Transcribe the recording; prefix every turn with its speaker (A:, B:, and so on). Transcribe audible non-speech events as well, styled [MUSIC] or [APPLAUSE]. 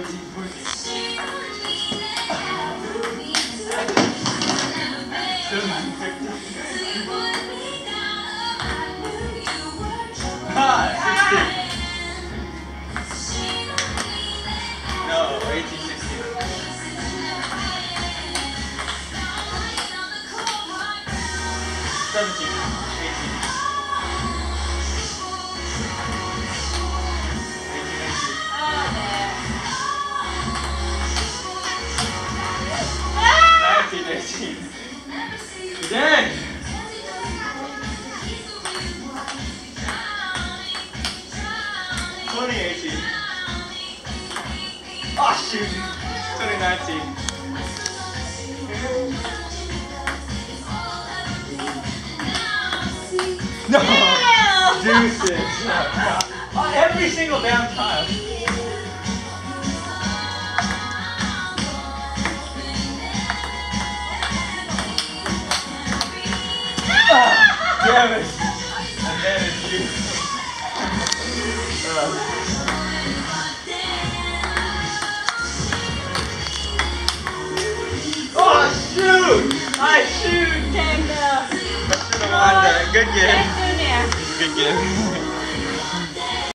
A: 17, 14. Ah, 16. 18, 18. Twenty eighteen. Oh shoot. Twenty nineteen. No. Deuces. [LAUGHS] Oh, every single damn time. Ah, damn it! Then it's you. Uh, oh shoot! I shoot!
B: Tango.
A: I should have won that. Good game. Good game.